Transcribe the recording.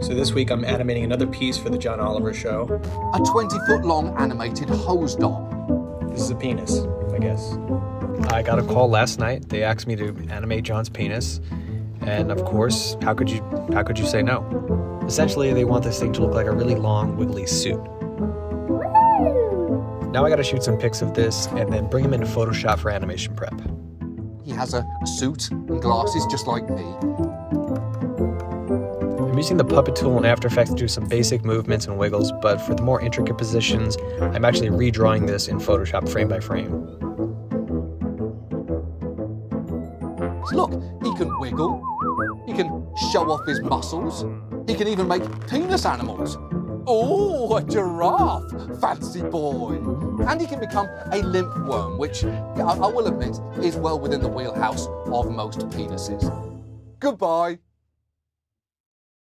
So this week I'm animating another piece for the John Oliver show. A 20 foot long animated hose doll. This is a penis, I guess. I got a call last night. They asked me to animate John's penis, and of course, how could you how could you say no? Essentially, they want this thing to look like a really long, wiggly suit. Now I got to shoot some pics of this and then bring them into Photoshop for animation prep. He has a suit and glasses just like me. I'm using the puppet tool in After Effects to do some basic movements and wiggles, but for the more intricate positions, I'm actually redrawing this in Photoshop frame by frame. Look, he can wiggle, he can show off his muscles, he can even make penis animals. Oh, a giraffe, fancy boy. And he can become a limp worm, which I, I will admit is well within the wheelhouse of most penises. Goodbye.